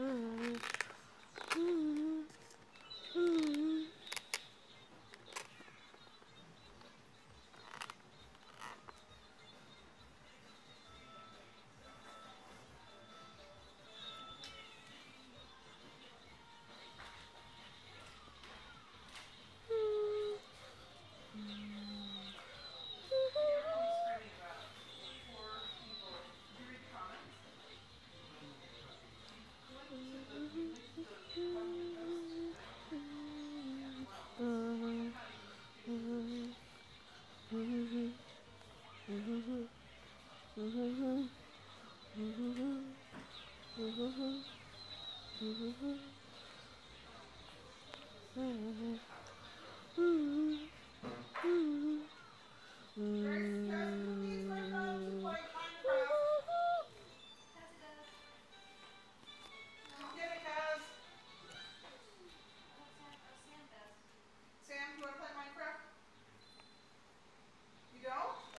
Hmm. 嗯哼哼嗯哼哼嗯哼哼嗯哼哼嗯哼哼嗯哼哼